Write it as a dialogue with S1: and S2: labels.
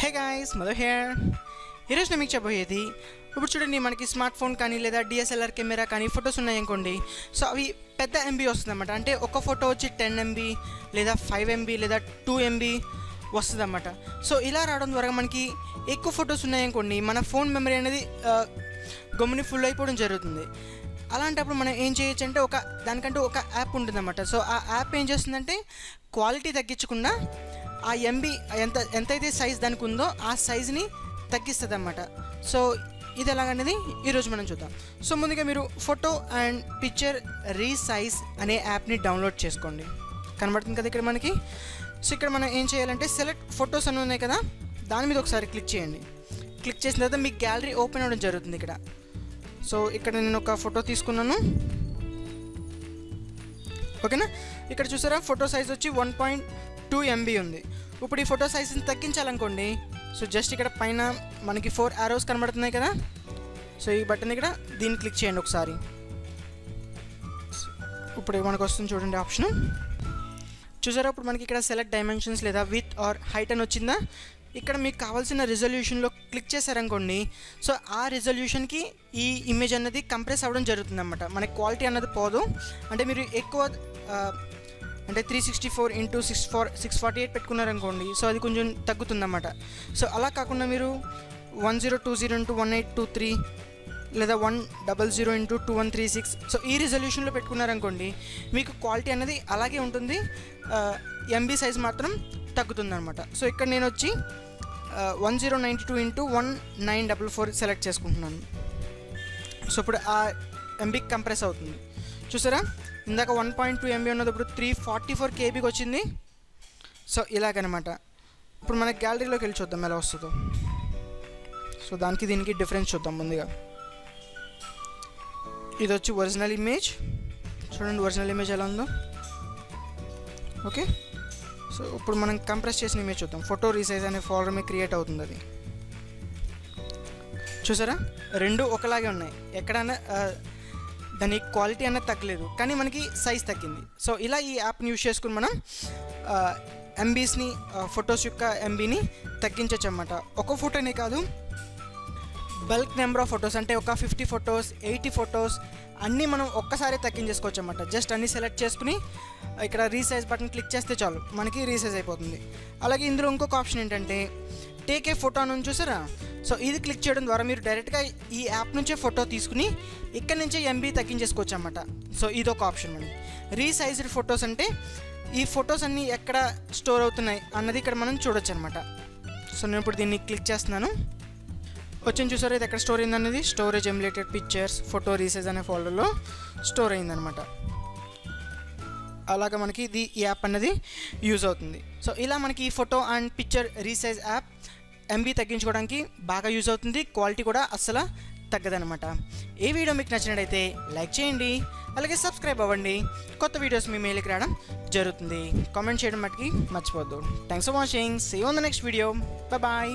S1: Hey guys Madho hair ఈరోజు నేను మీకు చెప్పబోయేది ఇప్పుడు చూడండి మనకి స్మార్ట్ ఫోన్ కానీ లేదా డిఎస్ఎల్ఆర్ కెమెరా కానీ ఫొటోస్ ఉన్నాయనుకోండి సో అవి పెద్ద ఎంబీ వస్తుందన్నమాట. అంటే ఒక ఫోటో వచ్చి టెన్ ఎంబీ లేదా ఫైవ్ ఎంబీ లేదా టూ ఎంబీ వస్తుందన్నమాట. సో ఇలా రావడం ద్వారా మనకి ఎక్కువ ఫొటోస్ ఉన్నాయనుకోండి మన ఫోన్ మెమరీ అనేది గమ్ముని ఫుల్ అయిపోవడం జరుగుతుంది. అలాంటప్పుడు మనం ఏం చేయొచ్చు అంటే ఒక దానికంటూ ఒక యాప్ ఉంటుందన్నమాట. సో ఆ యాప్ ఏం చేస్తుందంటే క్వాలిటీ తగ్గించకుండా ఆ ఎంబీ ఎంత ఎంతైతే సైజ్ దానికి ఉందో ఆ సైజ్ని తగ్గిస్తుంది అన్నమాట సో ఇది ఎలాగనేది ఈరోజు మనం చూద్దాం. సో ముందుగా మీరు ఫోటో అండ్ పిక్చర్ రీసైజ్ అనే యాప్ని డౌన్లోడ్ చేసుకోండి. కనబడుతుంది కదా ఇక్కడ మనకి? సో ఇక్కడ మనం ఏం చేయాలంటే సెలెక్ట్ ఫొటోస్ అని ఉన్నాయి కదా దాని మీద ఒకసారి క్లిక్ చేయండి. క్లిక్ చేసిన తర్వాత మీ గ్యాలరీ ఓపెన్ అవ్వడం జరుగుతుంది ఇక్కడ. సో ఇక్కడ నేను ఒక ఫోటో తీసుకున్నాను. ఓకేనా ఇక్కడ చూసారా? ఫోటో సైజ్ వచ్చి వన్ పాయింట్ టూ ఎంబీ ఉంది. ఇప్పుడు ఈ ఫోటో సైజ్ని తగ్గించాలనుకోండి సో జస్ట్ ఇక్కడ పైన మనకి ఫోర్ ఆరోస్ కనబడుతున్నాయి కదా? సో ఈ బటన్ ఇక్కడ దీన్ని క్లిక్ చేయండి ఒకసారి. ఇప్పుడు మనకు వస్తుంది చూడండి ఆప్షన్ చూసారా ఇప్పుడు మనకి ఇక్కడ సెలెక్ట్ డైమెన్షన్స్ లేదా విత్ ఆర్ హైట్ అని వచ్చిందా? ఇక్కడ మీకు కావాల్సిన రిజల్యూషన్లో క్లిక్ చేశారనుకోండి సో ఆ రిజల్యూషన్కి ఈ ఇమేజ్ అన్నది కంప్రెస్ అవ్వడం జరుగుతుంది అనమాట మనకి క్వాలిటీ అన్నది పోదు. అంటే మీరు ఎక్కువ అంటే three sixty four into six four six forty eight పెట్టుకున్నారనుకోండి so అది కొంచెం తగ్గుతుందన్నమాట. సో అలా కాకుండా మీరు one zero two zero into one eight two three లేదా one double zero into two one three six so ఈ రిజల్యూషన్లో పెట్టుకున్నారనుకోండి మీకు క్వాలిటీ అనేది అలాగే ఉంటుంది ఎంబీ సైజ్ మాత్రం తగ్గుతుంది అనమాట సో ఇక్కడ నేను వచ్చి one zero ninety two into one nine double four select చేసుకుంటున్నాను. సో ఇప్పుడు ఆ ఎంబీ కంప్రెస్ అవుతుంది. చూసారా? ఇందాక వన్ పాయింట్ టూ ఎంబీ ఉన్నది ఇప్పుడు త్రీ ఫార్టీ ఫోర్ కేబీకి వచ్చింది. సో ఇలాగనమాట. ఇప్పుడు మన గ్యాలరీలోకి వెళ్ళి చూద్దాం ఎలా వస్తుందో. సో దానికి దీనికి డిఫరెన్స్ చూద్దాం ముందుగా. ఇది వచ్చి ఒరిజినల్ ఇమేజ్ చూడండి ఒరిజినల్ ఇమేజ్ ఎలా ఉందో. ఓకే సో ఇప్పుడు మనం కంప్రెస్ చేసిన ఇమేజ్ చూద్దాం. ఫోటో రీసైజ్ అనే ఫోల్డర్ క్రియేట్ అవుతుంది అది. చూసారా? రెండు ఒకలాగే ఉన్నాయి. ఎక్కడైనా దాని క్వాలిటీ అనేది తగ్గలేదు. కానీ మనకి సైజ్ తగ్గింది. సో ఇలా ఈ యాప్ని యూజ్ చేసుకుని మనం ఎంబీస్ని ఫొటోస్ యొక్క ఎంబీని తగ్గించవచ్చు అన్నమాట ఒక ఫోటోనే కాదు బల్క్ నెంబర్ ఆఫ్ ఫొటోస్ అంటే ఒక ఫిఫ్టీ ఫొటోస్ ఎయిటీ ఫొటోస్ అన్నీ మనం ఒక్కసారి తగ్గించేసుకోవచ్చు అనమాట జస్ట్ అన్నీ సెలెక్ట్ చేసుకుని ఇక్కడ రీసైజ్ బటన్ క్లిక్ చేస్తే చాలు. మనకి రీసైజ్ అయిపోతుంది. అలాగే ఇందులో ఇంకొక ఆప్షన్ ఏంటంటే టేక్ ఏ ఫోటో అని చూసారా? సో ఇది క్లిక్ చేయడం ద్వారా మీరు డైరెక్ట్గా ఈ యాప్ నుంచే ఫోటో తీసుకుని ఇక్కడ నుంచే ఎంబీ తగ్గించేసుకోవచ్చు అనమాట సో ఇది ఒక ఆప్షన్ మనకి రీసైజ్డ్ ఫొటోస్ అంటే ఈ ఫొటోస్ అన్నీ ఎక్కడ స్టోర్ అవుతున్నాయి అన్నది ఇక్కడ మనం చూడొచ్చు అనమాట సో నేను ఇప్పుడు దీన్ని క్లిక్ చేస్తున్నాను. వచ్చింది చూసారు? ఇది ఎక్కడ store అయిందన్నది? Storage emulated pictures photo resize అనే ఫోల్డర్లో స్టోర్ అయిందనమాట అలాగా మనకి ఇది ఈ యాప్ అన్నది యూజ్ అవుతుంది. సో ఇలా మనకి ఈ photo and picture resize app MB తగ్గించుకోవడానికి బాగా యూజ్ అవుతుంది. క్వాలిటీ కూడా అస్సలు తగ్గదనమాట ఈ వీడియో మీకు నచ్చినట్టయితే లైక్ చేయండి. అలాగే సబ్స్క్రైబ్ అవ్వండి. కొత్త వీడియోస్ మీ మెయిల్కి రావడం జరుగుతుంది. కామెంట్ చేయడం మటుకి మర్చిపోద్దు thanks for watching see on the next video bye